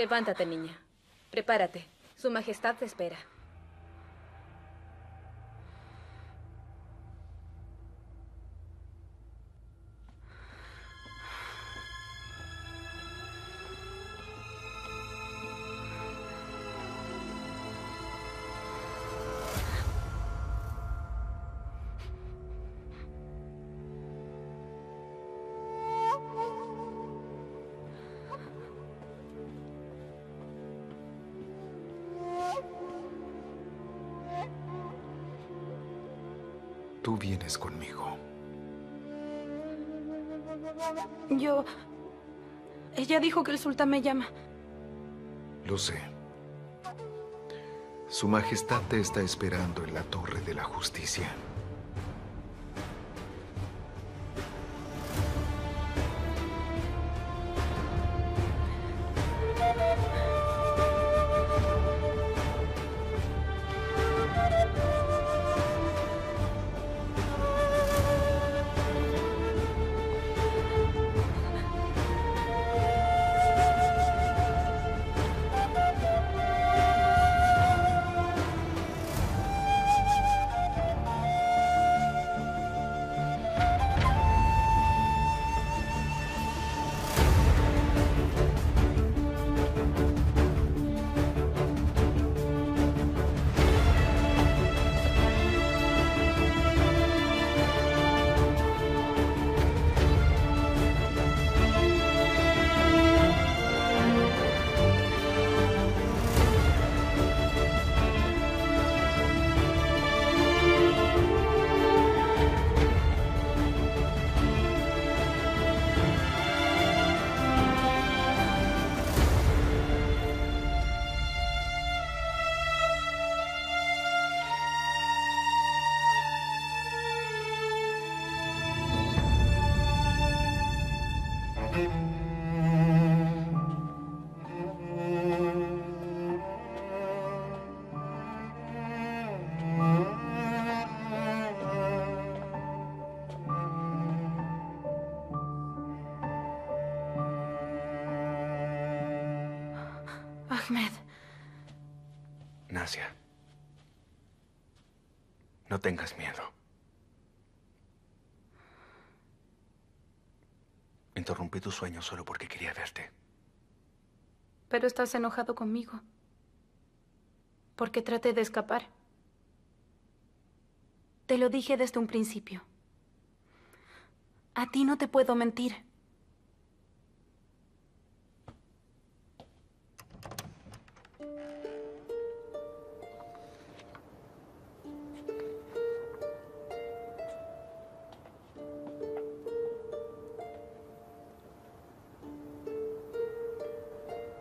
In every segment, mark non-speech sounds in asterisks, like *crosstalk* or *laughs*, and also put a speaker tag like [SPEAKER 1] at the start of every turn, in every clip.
[SPEAKER 1] Levántate, niña. Prepárate. Su Majestad te espera.
[SPEAKER 2] Yo... Ella dijo que el sultán me llama.
[SPEAKER 3] Lo sé. Su Majestad te está esperando en la Torre de la Justicia.
[SPEAKER 2] Ahmed.
[SPEAKER 4] Nasia. No tengas miedo. Interrumpí tu sueño solo porque quería verte.
[SPEAKER 2] Pero estás enojado conmigo. Porque traté de escapar. Te lo dije desde un principio. A ti no te puedo mentir.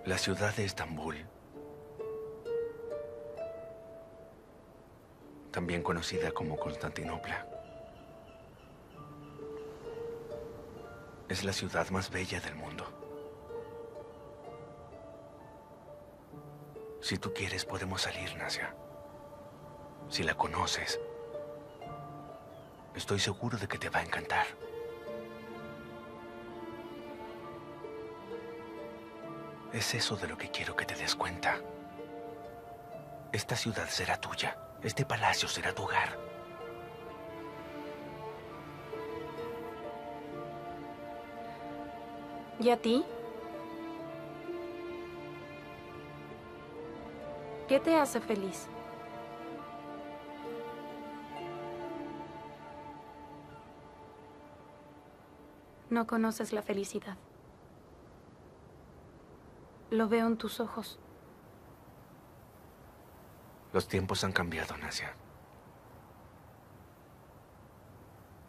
[SPEAKER 4] La ciudad de Estambul, también conocida como Constantinopla, es la ciudad más bella del mundo. Si tú quieres, podemos salir, Nasia. Si la conoces, estoy seguro de que te va a encantar. Es eso de lo que quiero que te des cuenta. Esta ciudad será tuya. Este palacio será tu hogar.
[SPEAKER 2] ¿Y a ti? ¿Qué te hace feliz? No conoces la felicidad. Lo veo en tus ojos.
[SPEAKER 4] Los tiempos han cambiado, Nasia.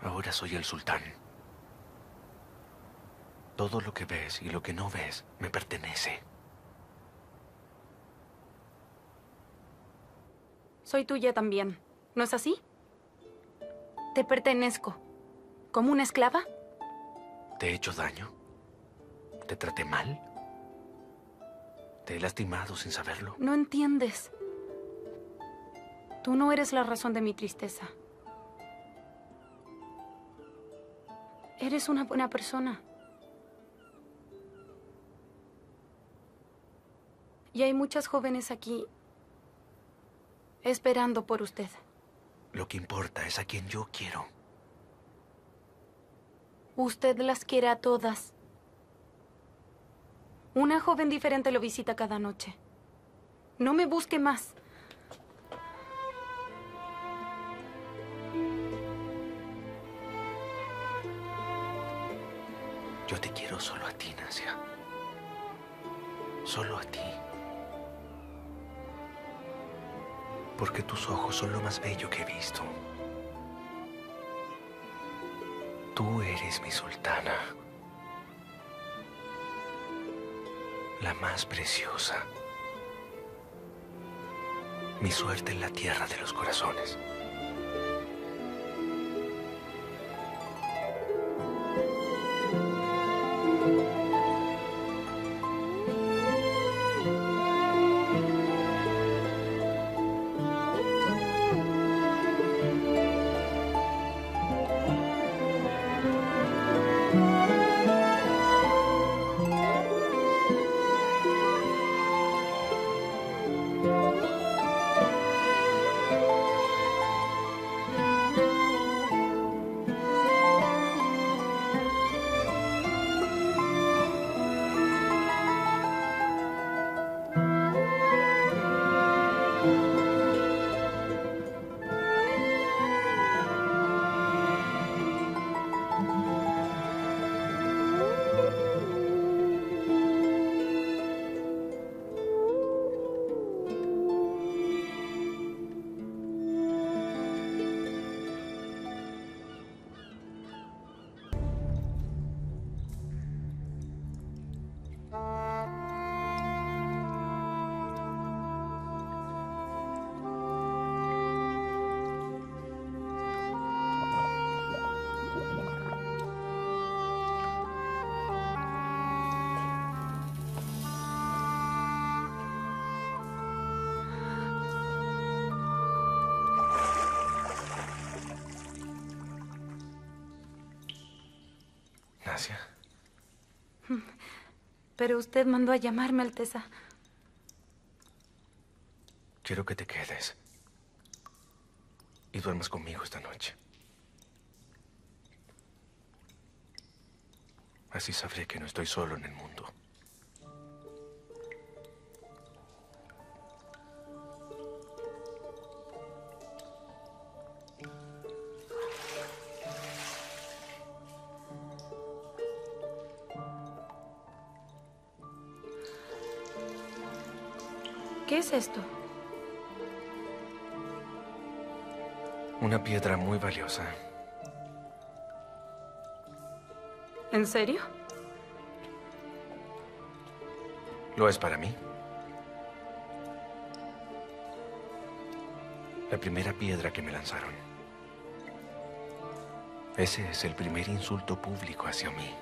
[SPEAKER 4] Ahora soy el sultán. Todo lo que ves y lo que no ves me pertenece.
[SPEAKER 2] Soy tuya también. ¿No es así? Te pertenezco. ¿Como una esclava?
[SPEAKER 4] ¿Te he hecho daño? ¿Te traté mal? ¿Te he lastimado sin saberlo?
[SPEAKER 2] No entiendes. Tú no eres la razón de mi tristeza. Eres una buena persona. Y hay muchas jóvenes aquí esperando por usted.
[SPEAKER 4] Lo que importa es a quien yo quiero.
[SPEAKER 2] Usted las quiere a todas. Una joven diferente lo visita cada noche. No me busque más.
[SPEAKER 4] Yo te quiero solo a ti, Nasia. Solo a ti. Porque tus ojos son lo más bello que he visto. Tú eres mi sultana. La más preciosa. Mi suerte en la tierra de los corazones.
[SPEAKER 2] Pero usted mandó a llamarme, Alteza.
[SPEAKER 4] quiero que te quedes. Y duermas conmigo esta noche. Así sabré que no estoy solo en el mundo.
[SPEAKER 2] Es esto?
[SPEAKER 4] Una piedra muy valiosa.
[SPEAKER 2] ¿En serio?
[SPEAKER 4] Lo es para mí. La primera piedra que me lanzaron. Ese es el primer insulto público hacia mí.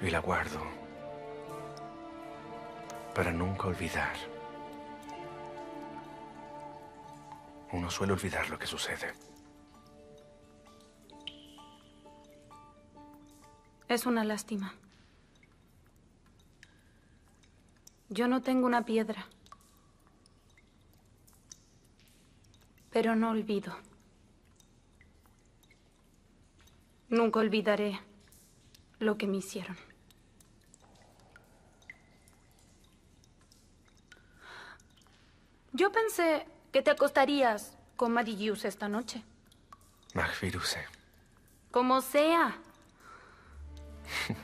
[SPEAKER 4] Y la guardo para nunca olvidar. Uno suele olvidar lo que sucede.
[SPEAKER 2] Es una lástima. Yo no tengo una piedra. Pero no olvido. Nunca olvidaré lo que me hicieron. Yo pensé que te acostarías con Marigius esta noche.
[SPEAKER 4] Magfiruse.
[SPEAKER 2] Como sea. *laughs*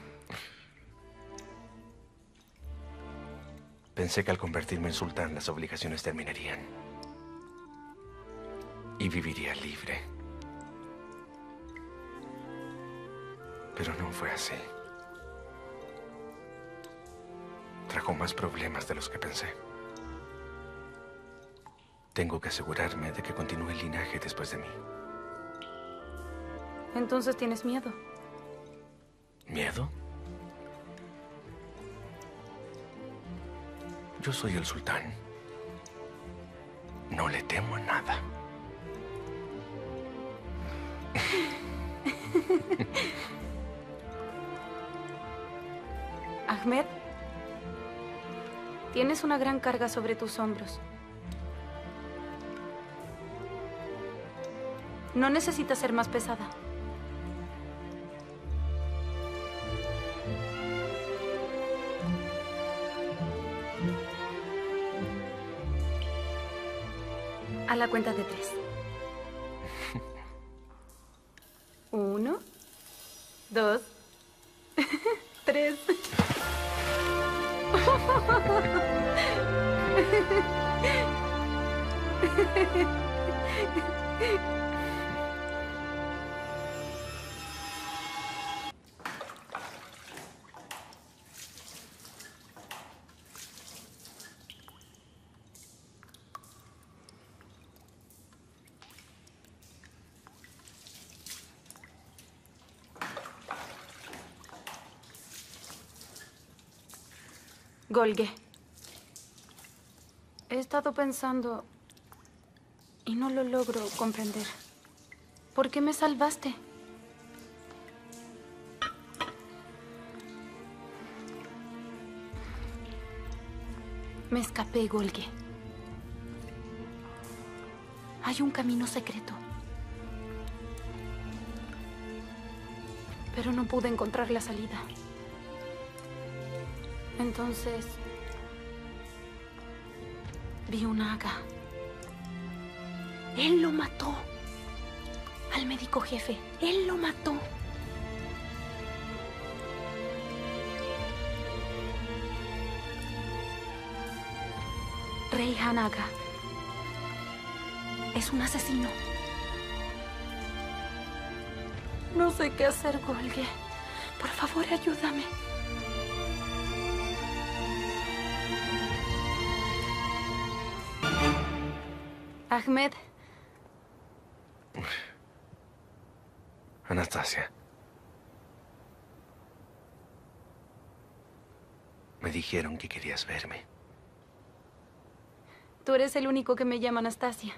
[SPEAKER 4] Pensé que al convertirme en sultán las obligaciones terminarían. Y viviría libre. Pero no fue así. Trajo más problemas de los que pensé. Tengo que asegurarme de que continúe el linaje después de mí.
[SPEAKER 2] Entonces tienes miedo.
[SPEAKER 4] ¿Miedo? Yo soy el sultán. No le temo a nada. *laughs*
[SPEAKER 2] Ahmed, tienes una gran carga sobre tus hombros. No necesitas ser más pesada. A la cuenta de tres. *laughs* Uno, dos, *laughs* tres. *laughs* Golgue. He estado pensando y no lo logro comprender. ¿Por qué me salvaste? Me escapé, Golgue. Hay un camino secreto. Pero no pude encontrar la salida. Entonces... Vi una haga. Él lo mató. Al médico jefe. Él lo mató. Rey Hanaga. Es un asesino. No sé qué hacer, Golge. Por favor, ayúdame. Ahmed.
[SPEAKER 4] Anastasia. Me dijeron que querías verme.
[SPEAKER 2] Tú eres el único que me llama Anastasia.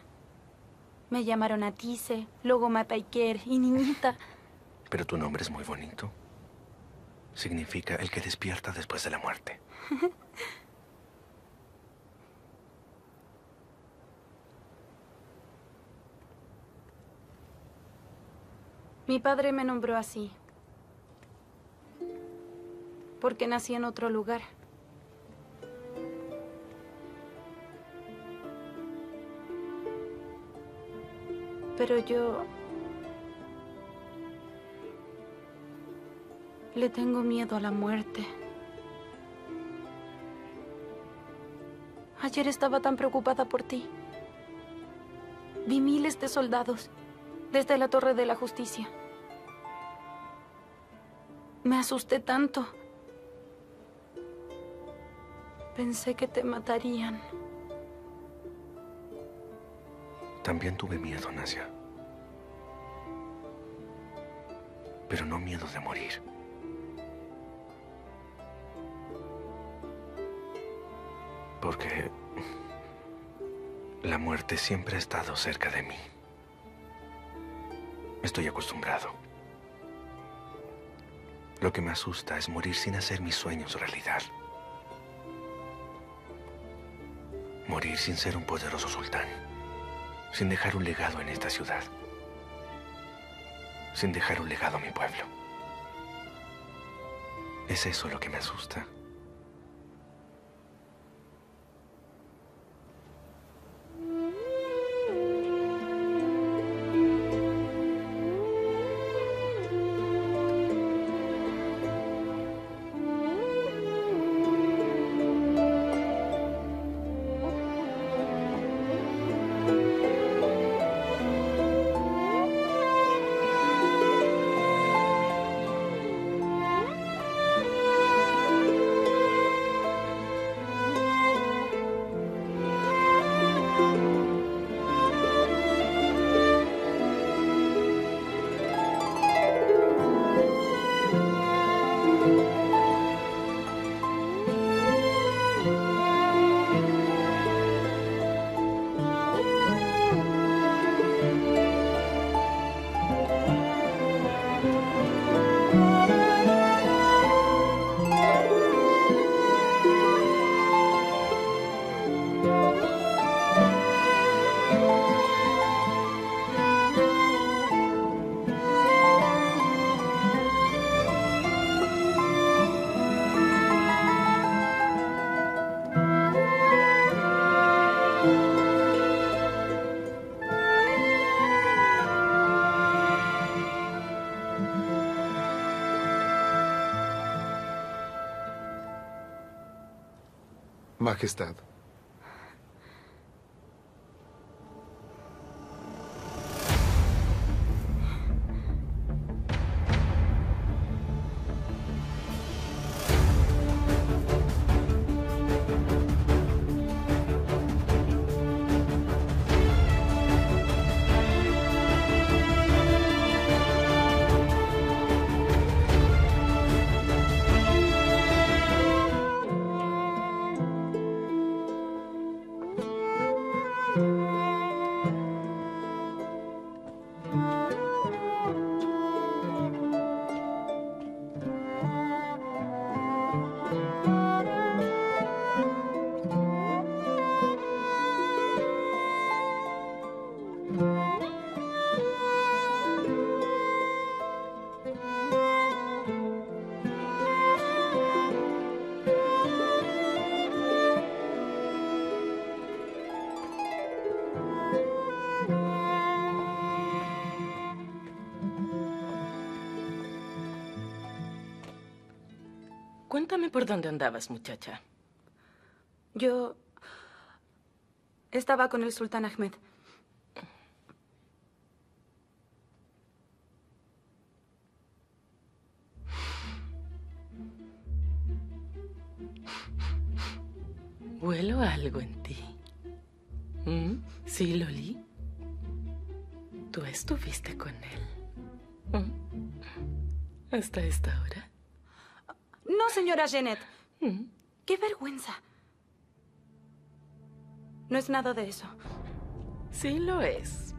[SPEAKER 2] Me llamaron Atise, luego Mapaiker y Niñita.
[SPEAKER 4] Pero tu nombre es muy bonito. Significa el que despierta después de la muerte. *laughs*
[SPEAKER 2] Mi padre me nombró así. Porque nací en otro lugar. Pero yo... Le tengo miedo a la muerte. Ayer estaba tan preocupada por ti. Vi miles de soldados desde la Torre de la Justicia. Me asusté tanto. Pensé que te matarían.
[SPEAKER 4] También tuve miedo, Nasia. Pero no miedo de morir. Porque la muerte siempre ha estado cerca de mí. Estoy acostumbrado. Lo que me asusta es morir sin hacer mis sueños realidad. Morir sin ser un poderoso sultán. Sin dejar un legado en esta ciudad. Sin dejar un legado a mi pueblo. Es eso lo que me asusta.
[SPEAKER 3] Majestad.
[SPEAKER 5] Cuéntame por dónde andabas, muchacha.
[SPEAKER 2] Yo... Estaba con el sultán Ahmed.
[SPEAKER 5] Huelo algo en ti. ¿Mm? ¿Sí, Loli? Tú estuviste con él. ¿Mm? ¿Hasta esta hora?
[SPEAKER 2] No, señora Jeanette.
[SPEAKER 5] ¿Mm?
[SPEAKER 2] ¡Qué vergüenza! No es nada de eso.
[SPEAKER 5] Sí lo es.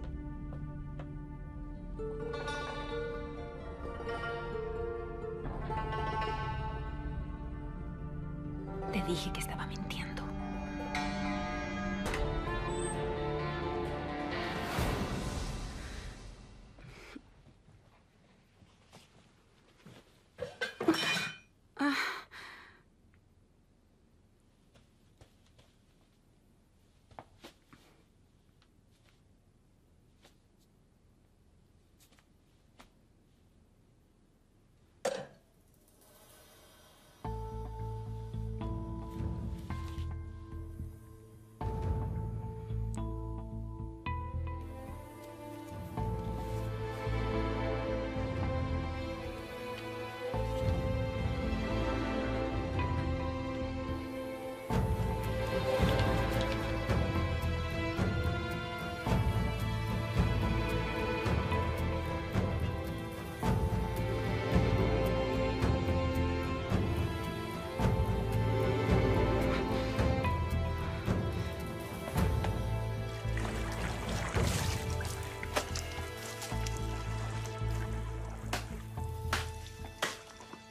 [SPEAKER 2] Te dije que estaba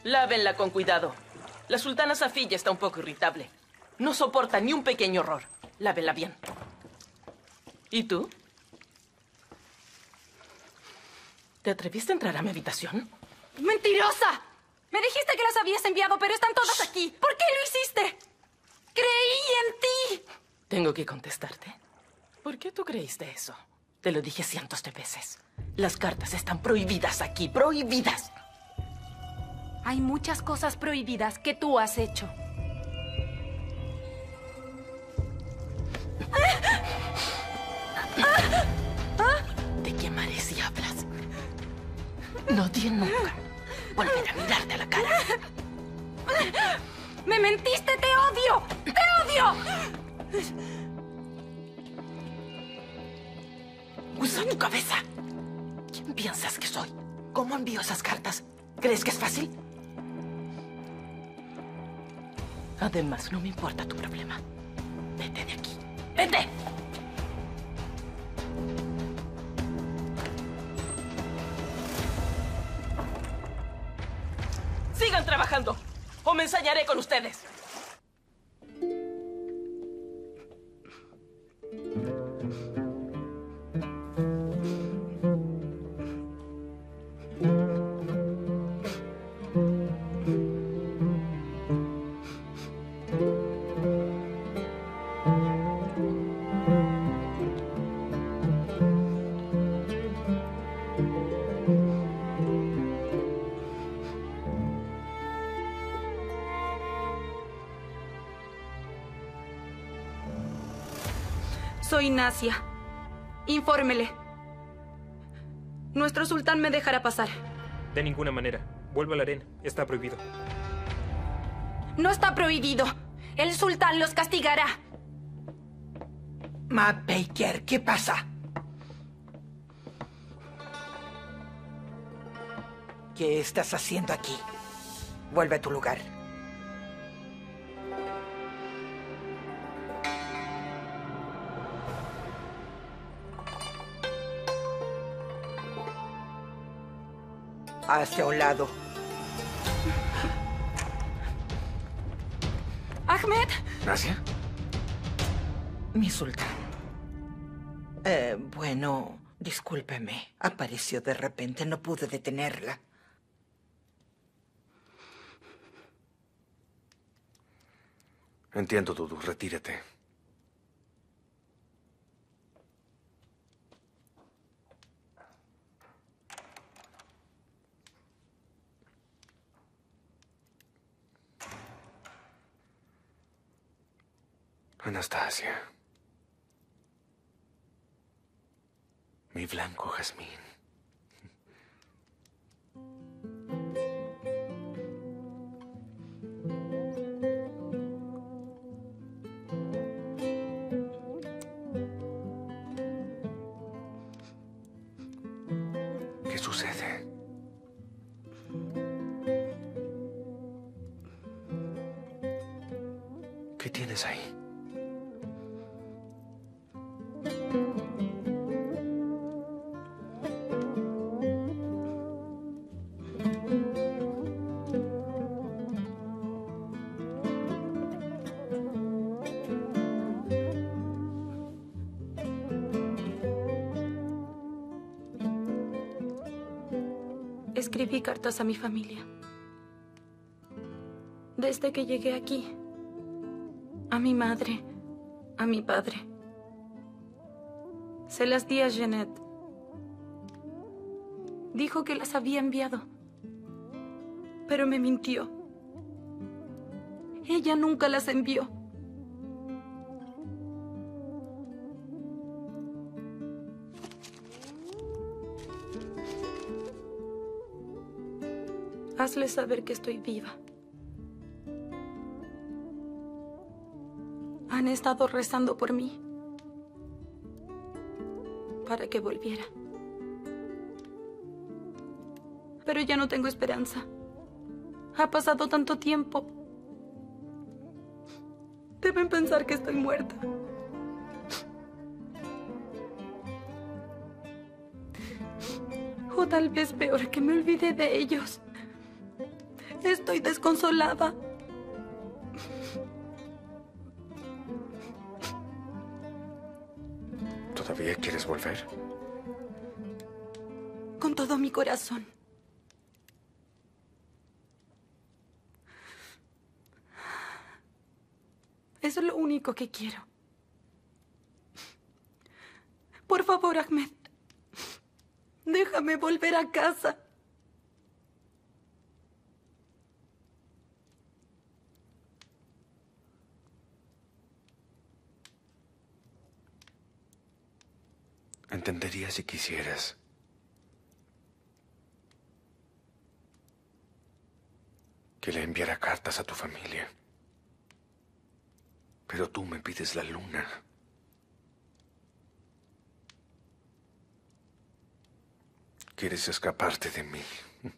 [SPEAKER 5] Lávenla con cuidado. La sultana Safiya está un poco irritable. No soporta ni un pequeño error. Lávenla bien. ¿Y tú? ¿Te atreviste a entrar a mi habitación?
[SPEAKER 2] ¡Mentirosa! Me dijiste que las habías enviado, pero están todas aquí. ¿Por qué lo hiciste? Creí en ti.
[SPEAKER 5] Tengo que contestarte. ¿Por qué tú creíste eso? Te lo dije cientos de veces. Las cartas están prohibidas aquí, prohibidas.
[SPEAKER 2] Hay muchas cosas prohibidas que tú has hecho.
[SPEAKER 5] Te quemaré si hablas. No di nunca. Volveré a mirarte a la cara.
[SPEAKER 2] ¡Me mentiste! ¡Te odio! ¡Te odio!
[SPEAKER 5] Usa tu cabeza. ¿Quién piensas que soy? ¿Cómo envío esas cartas? ¿Crees que es fácil? Además, no me importa tu problema. Vete de aquí. ¡Vete! Sigan trabajando o me ensañaré con ustedes.
[SPEAKER 2] Soy Nasia. Infórmele. Nuestro sultán me dejará pasar.
[SPEAKER 6] De ninguna manera. Vuelvo al harén. Está prohibido.
[SPEAKER 2] No está prohibido. El sultán los castigará.
[SPEAKER 7] Matt Baker, ¿qué pasa? ¿Qué estás haciendo aquí? Vuelve a tu lugar. Hacia un lado.
[SPEAKER 2] Ahmed,
[SPEAKER 4] ¿Nasia?
[SPEAKER 7] Mi sultán. Eh, bueno, discúlpeme. Apareció de repente, no pude detenerla.
[SPEAKER 4] Entiendo, Dudu. Retírate. Anastasia. Mi blanco jazmín.
[SPEAKER 2] Escribí cartas a mi familia. Desde que llegué aquí. A mi madre, a mi padre. Se las di a Jeanette. Dijo que las había enviado. Pero me mintió. Ella nunca las envió. Hazle saber que estoy viva. Han estado rezando por mí. Para que volviera. Pero ya no tengo esperanza. Ha pasado tanto tiempo. Deben pensar que estoy muerta. O tal vez peor que me olvide de ellos. Estoy desconsolada.
[SPEAKER 4] ¿Todavía quieres volver?
[SPEAKER 2] Con todo mi corazón. Es lo único que quiero. Por favor, Ahmed. Déjame volver a casa.
[SPEAKER 4] Entendería si quisieras. Que le enviara cartas a tu familia. Pero tú me pides la luna. Quieres escaparte de mí. *laughs*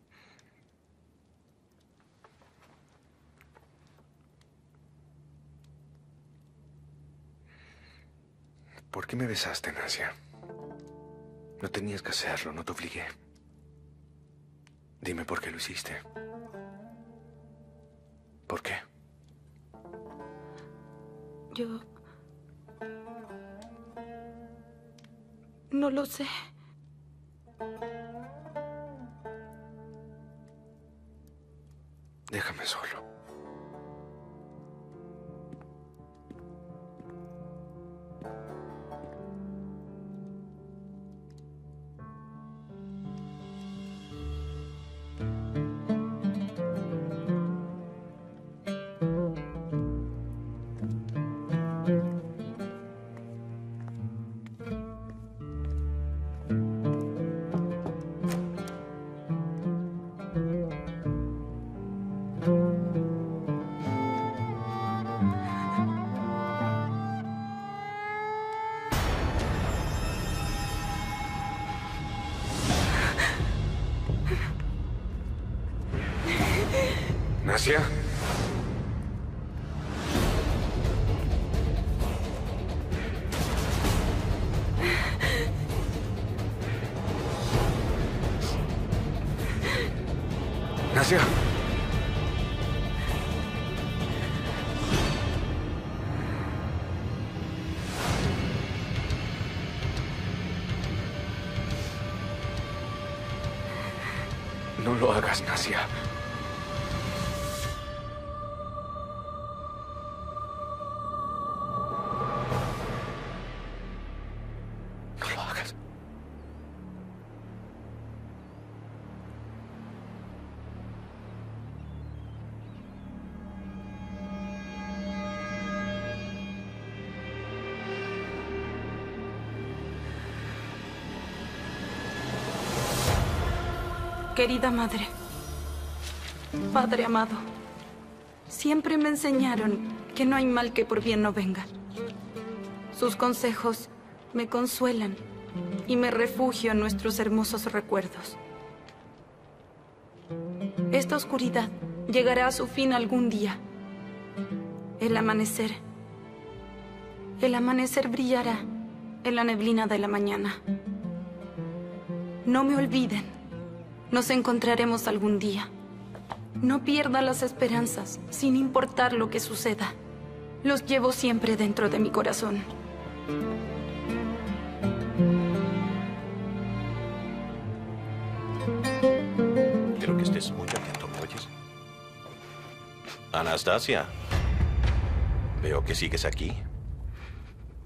[SPEAKER 4] ¿Por qué me besaste, Nasia? No tenías que hacerlo, no te obligué. Dime por qué lo hiciste. ¿Por qué?
[SPEAKER 2] Yo... No lo sé.
[SPEAKER 4] Déjame solo.
[SPEAKER 3] Nasia.
[SPEAKER 2] Querida madre, padre amado, siempre me enseñaron que no hay mal que por bien no venga. Sus consejos me consuelan y me refugio en nuestros hermosos recuerdos. Esta oscuridad llegará a su fin algún día. El amanecer. El amanecer brillará en la neblina de la mañana. No me olviden. Nos encontraremos algún día. No pierda las esperanzas, sin importar lo que suceda. Los llevo siempre dentro de mi corazón.
[SPEAKER 8] Quiero que estés muy atento, ¿me oyes? Anastasia. Veo que sigues aquí.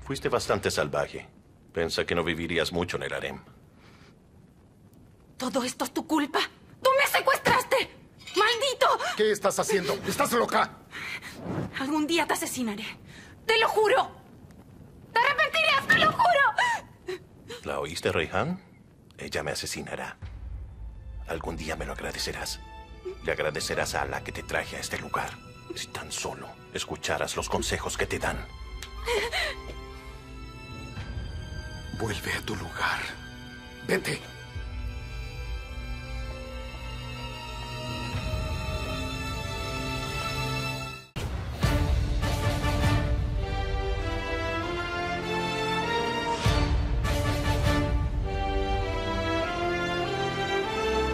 [SPEAKER 8] Fuiste bastante salvaje. Pensa que no vivirías mucho en el harem.
[SPEAKER 2] ¿Todo esto es tu culpa? ¡Tú me secuestraste! ¡Maldito!
[SPEAKER 3] ¿Qué estás haciendo? ¿Estás loca?
[SPEAKER 2] Algún día te asesinaré. ¡Te lo juro! ¡Te arrepentirás! ¡Te lo juro!
[SPEAKER 8] ¿La oíste, Reyhan? Ella me asesinará. Algún día me lo agradecerás. Le agradecerás a la que te traje a este lugar. Si tan solo escucharas los consejos que te dan.
[SPEAKER 3] Vuelve a tu lugar. Vete.